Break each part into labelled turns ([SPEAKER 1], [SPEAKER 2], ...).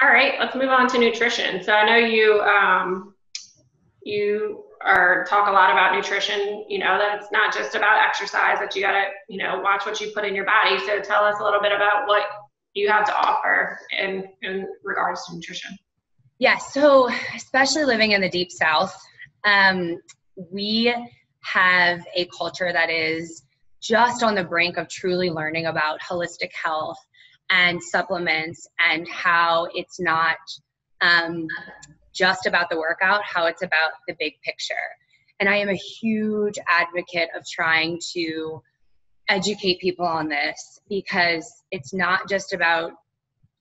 [SPEAKER 1] All right, let's move on to nutrition. So I know you um, you are talk a lot about nutrition. You know that it's not just about exercise. That you got to you know watch what you put in your body. So tell us a little bit about what you have to offer in in regards to nutrition.
[SPEAKER 2] Yeah. So especially living in the deep south, um, we have a culture that is just on the brink of truly learning about holistic health and supplements and how it's not um, just about the workout, how it's about the big picture. And I am a huge advocate of trying to educate people on this because it's not just about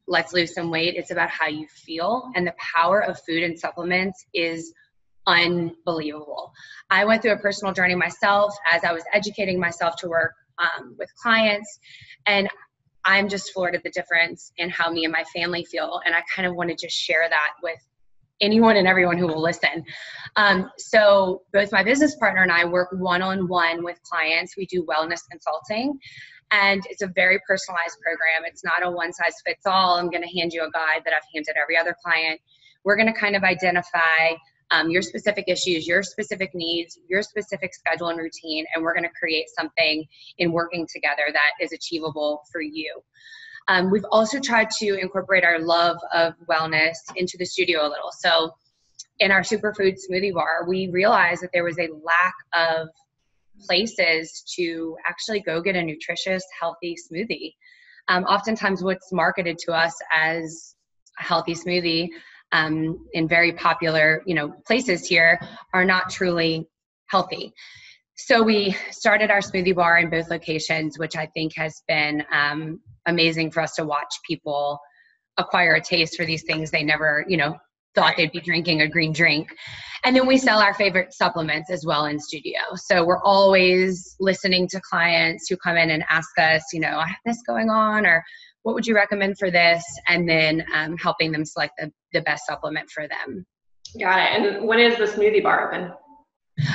[SPEAKER 2] let's lose some weight, it's about how you feel. And the power of food and supplements is unbelievable. I went through a personal journey myself as I was educating myself to work um, with clients. And I'm just floored at the difference in how me and my family feel. And I kind of want to just share that with anyone and everyone who will listen. Um, so, both my business partner and I work one on one with clients. We do wellness consulting, and it's a very personalized program. It's not a one size fits all. I'm going to hand you a guide that I've handed every other client. We're going to kind of identify um, your specific issues, your specific needs, your specific schedule and routine, and we're going to create something in working together that is achievable for you. Um, we've also tried to incorporate our love of wellness into the studio a little. So, in our superfood smoothie bar, we realized that there was a lack of places to actually go get a nutritious, healthy smoothie. Um, oftentimes, what's marketed to us as a healthy smoothie um, in very popular, you know, places here are not truly healthy. So we started our smoothie bar in both locations, which I think has been um, amazing for us to watch people acquire a taste for these things they never, you know, thought they'd be drinking a green drink. And then we sell our favorite supplements as well in studio. So we're always listening to clients who come in and ask us, you know, I have this going on, or what would you recommend for this? And then um, helping them select the, the best supplement for them.
[SPEAKER 1] Got it. And when is the smoothie bar open?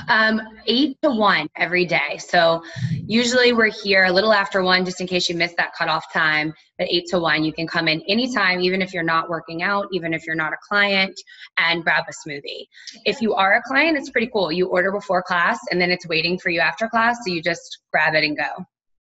[SPEAKER 2] Um, eight to one every day. So usually we're here a little after one, just in case you missed that cutoff time. But eight to one, you can come in anytime, even if you're not working out, even if you're not a client, and grab a smoothie. If you are a client, it's pretty cool. You order before class, and then it's waiting for you after class, so you just grab it and go.